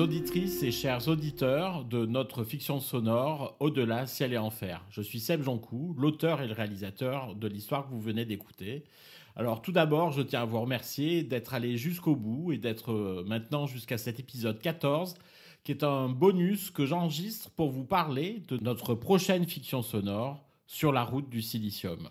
auditrices et chers auditeurs de notre fiction sonore Au-delà, ciel et enfer. Je suis Seb Joncou, l'auteur et le réalisateur de l'histoire que vous venez d'écouter. Alors tout d'abord, je tiens à vous remercier d'être allé jusqu'au bout et d'être euh, maintenant jusqu'à cet épisode 14 qui est un bonus que j'enregistre pour vous parler de notre prochaine fiction sonore sur la route du silicium.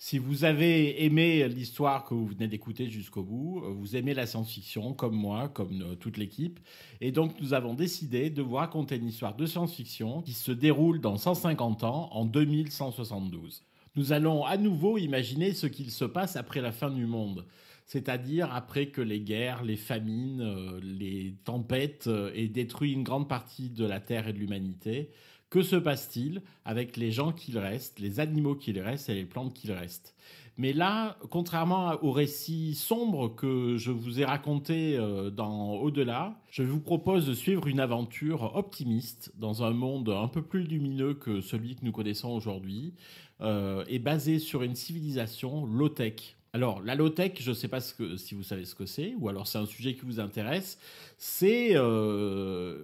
Si vous avez aimé l'histoire que vous venez d'écouter jusqu'au bout, euh, vous aimez la science-fiction comme moi, comme euh, toute l'équipe, et donc nous avons décidé de vous raconter une histoire de science-fiction qui se déroule dans 150 ans, en 2172. Nous allons à nouveau imaginer ce qu'il se passe après la fin du monde, c'est-à-dire après que les guerres, les famines, euh, les tempêtes aient détruit une grande partie de la Terre et de l'humanité, que se passe-t-il avec les gens qu'il reste, les animaux qu'il reste et les plantes qu'il reste? Mais là, contrairement au récit sombre que je vous ai raconté euh, dans Au-delà, je vous propose de suivre une aventure optimiste dans un monde un peu plus lumineux que celui que nous connaissons aujourd'hui euh, et basé sur une civilisation low-tech. Alors, la low-tech, je ne sais pas si vous savez ce que c'est, ou alors c'est un sujet qui vous intéresse. C'est euh,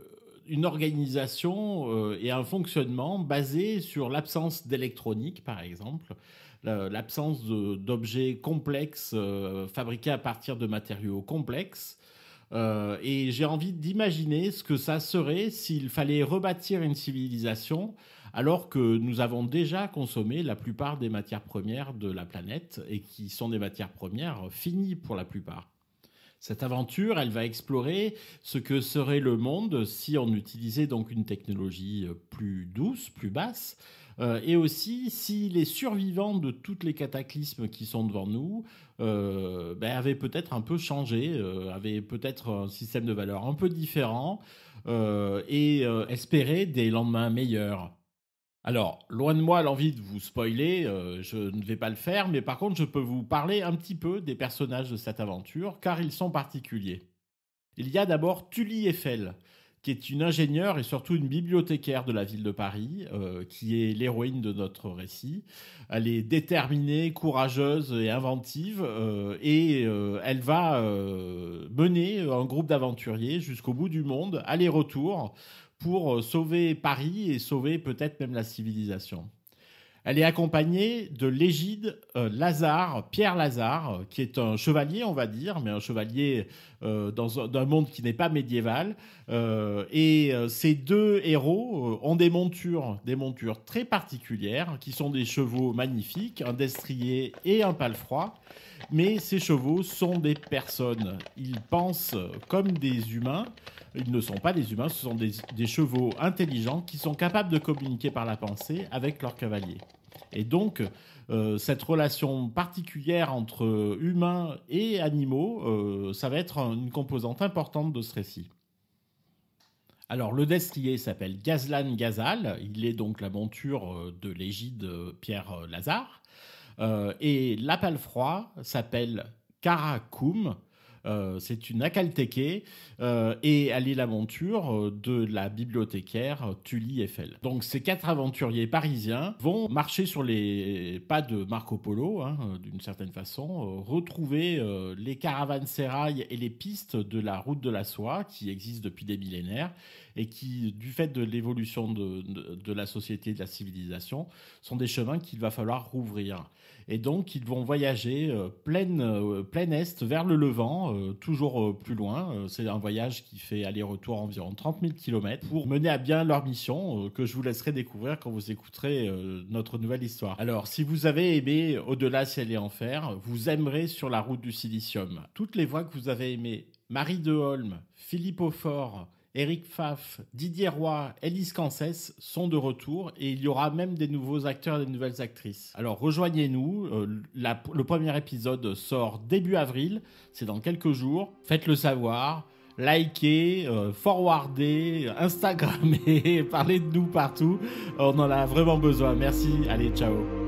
une organisation euh, et un fonctionnement basé sur l'absence d'électronique, par exemple, l'absence d'objets complexes euh, fabriqués à partir de matériaux complexes. Euh, et j'ai envie d'imaginer ce que ça serait s'il fallait rebâtir une civilisation alors que nous avons déjà consommé la plupart des matières premières de la planète et qui sont des matières premières finies pour la plupart. Cette aventure, elle va explorer ce que serait le monde si on utilisait donc une technologie euh, plus douce, plus basse, euh, et aussi si les survivants de tous les cataclysmes qui sont devant nous euh, ben, avaient peut-être un peu changé, avaient peut-être un système de valeurs un peu différent et espéraient des lendemains meilleurs. Alors, loin de moi l'envie de vous spoiler, euh, je ne vais pas le faire, mais par contre, je peux vous parler un petit peu des personnages de cette aventure, car ils sont particuliers. Il y a d'abord Tully Eiffel, qui est une ingénieure et surtout une bibliothécaire de la ville de Paris, euh, qui est l'héroïne de notre récit. Elle est déterminée, courageuse et inventive, euh, et elle va mener un groupe d'aventuriers jusqu'au bout du monde, aller-retour, pour euh, sauver Paris et sauver peut-être même la civilisation. Elle est accompagnée de l'égide euh, Lazare, Pierre Lazare, qui est un chevalier, on va dire, mais un chevalier euh, dans un, monde qui n'est pas médiéval. et ces deux héros ont des montures, des montures très particulières, qui sont des chevaux magnifiques, un destrier et un palefroid. Mais ces chevaux sont des personnes. Ils pensent comme des humains. Ils ne sont pas des humains, ce sont des, chevaux intelligents qui sont capables de communiquer par la pensée avec leurs cavaliers. Et donc, euh, cette relation particulière entre humains et animaux, euh, ça va être une composante importante de ce récit. Alors, le destrier s'appelle Gazlan Gazal. Il est donc la monture euh, de l'égide Pierre Lazare. Et l'appel froid s'appelle Karakoum. Euh, c'est une Akalteke euh, et elle est la monture euh, de la bibliothécaire Tully Eiffel. Donc ces quatre aventuriers parisiens vont marcher sur les pas de Marco Polo, hein, d'une certaine façon, retrouver les caravansérails et les pistes de la route de la soie qui existent depuis des millénaires et qui, du fait de l'évolution de, de, la société de la civilisation, sont des chemins qu'il va falloir rouvrir. Et donc, ils vont voyager euh, plein, euh, plein est vers le Levant, euh, toujours plus loin. C'est un voyage qui fait aller-retour environ 30 000 km pour mener à bien leur mission que je vous laisserai découvrir quand vous écouterez notre nouvelle histoire. Alors, si vous avez aimé Au-delà ciel et enfer, vous aimerez Sur la route du silicium. Toutes les voix que vous avez aimées, Marie de Holm, Philippe Aufort, Eric Pfaff, Didier Roy, Elise Cancès sont de retour et il y aura même des nouveaux acteurs et des nouvelles actrices. Alors rejoignez-nous, euh, le premier épisode sort début avril, c'est dans quelques jours, faites-le savoir, likez, euh, forwardez, Instagrammez, parlez de nous partout, on en a vraiment besoin. Merci, allez, ciao